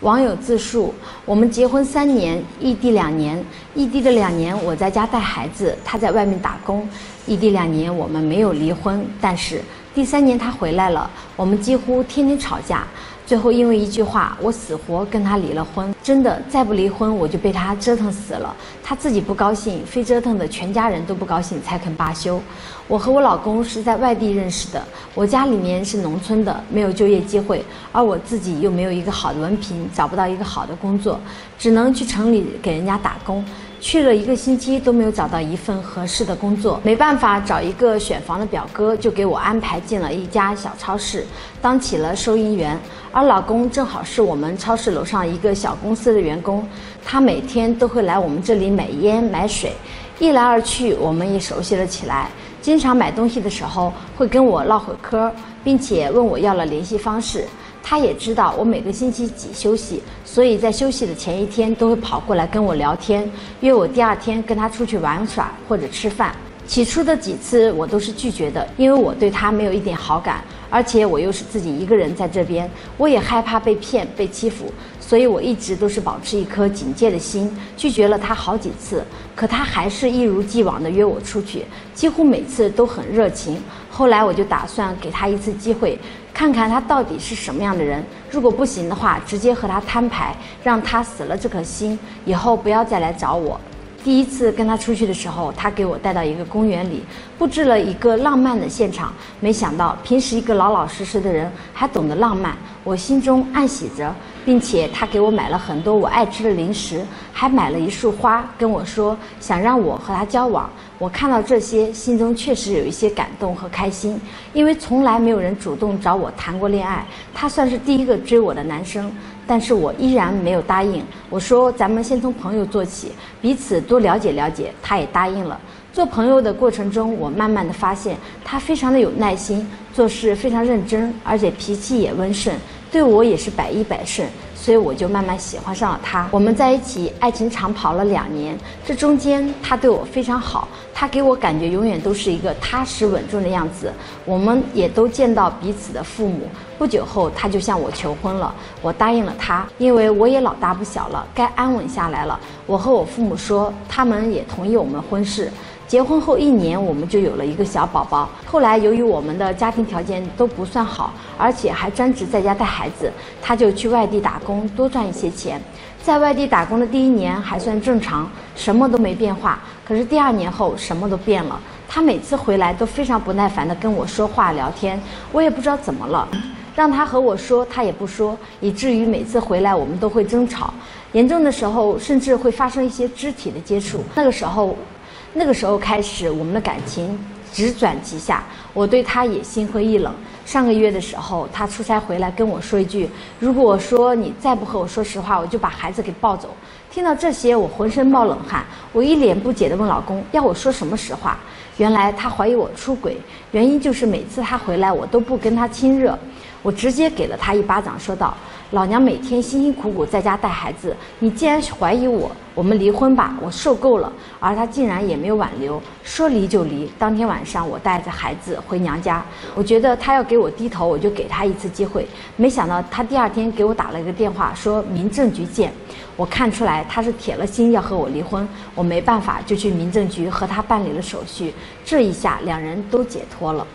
网友自述：我们结婚三年，异地两年。异地的两年，我在家带孩子，他在外面打工。异地两年，我们没有离婚，但是第三年他回来了，我们几乎天天吵架。最后因为一句话，我死活跟他离了婚。真的再不离婚，我就被他折腾死了。他自己不高兴，非折腾的全家人都不高兴才肯罢休。我和我老公是在外地认识的，我家里面是农村的，没有就业机会，而我自己又没有一个好的文凭，找不到一个好的工作，只能去城里给人家打工。去了一个星期都没有找到一份合适的工作，没办法找一个选房的表哥，就给我安排进了一家小超市，当起了收银员。而老公正好是我们超市楼上一个小公司的员工，他每天都会来我们这里买烟买水，一来二去我们也熟悉了起来。经常买东西的时候会跟我唠会嗑，并且问我要了联系方式。他也知道我每个星期几休息，所以在休息的前一天都会跑过来跟我聊天，约我第二天跟他出去玩耍或者吃饭。起初的几次我都是拒绝的，因为我对他没有一点好感，而且我又是自己一个人在这边，我也害怕被骗被欺负，所以我一直都是保持一颗警戒的心，拒绝了他好几次。可他还是一如既往的约我出去，几乎每次都很热情。后来我就打算给他一次机会。看看他到底是什么样的人，如果不行的话，直接和他摊牌，让他死了这颗心，以后不要再来找我。第一次跟他出去的时候，他给我带到一个公园里，布置了一个浪漫的现场。没想到平时一个老老实实的人还懂得浪漫，我心中暗喜着，并且他给我买了很多我爱吃的零食，还买了一束花，跟我说想让我和他交往。我看到这些，心中确实有一些感动和开心，因为从来没有人主动找我谈过恋爱，他算是第一个追我的男生。但是我依然没有答应。我说咱们先从朋友做起，彼此多了解了解。他也答应了。做朋友的过程中，我慢慢的发现他非常的有耐心，做事非常认真，而且脾气也温顺，对我也是百依百顺。所以我就慢慢喜欢上了他。我们在一起爱情长跑了两年，这中间他对我非常好，他给我感觉永远都是一个踏实稳重的样子。我们也都见到彼此的父母。不久后，他就向我求婚了，我答应了他，因为我也老大不小了，该安稳下来了。我和我父母说，他们也同意我们婚事。结婚后一年，我们就有了一个小宝宝。后来由于我们的家庭条件都不算好，而且还专职在家带孩子，他就去外地打工，多赚一些钱。在外地打工的第一年还算正常，什么都没变化。可是第二年后，什么都变了。他每次回来都非常不耐烦地跟我说话聊天，我也不知道怎么了，让他和我说，他也不说，以至于每次回来我们都会争吵，严重的时候甚至会发生一些肢体的接触。那个时候。那个时候开始，我们的感情直转直下，我对他也心灰意冷。上个月的时候，他出差回来跟我说一句：“如果我说你再不和我说实话，我就把孩子给抱走。”听到这些，我浑身冒冷汗，我一脸不解地问老公：“要我说什么实话？”原来他怀疑我出轨，原因就是每次他回来，我都不跟他亲热。我直接给了他一巴掌，说道。老娘每天辛辛苦苦在家带孩子，你既然怀疑我，我们离婚吧，我受够了。而他竟然也没有挽留，说离就离。当天晚上，我带着孩子回娘家，我觉得他要给我低头，我就给他一次机会。没想到他第二天给我打了一个电话，说民政局见。我看出来他是铁了心要和我离婚，我没办法就去民政局和他办理了手续。这一下两人都解脱了。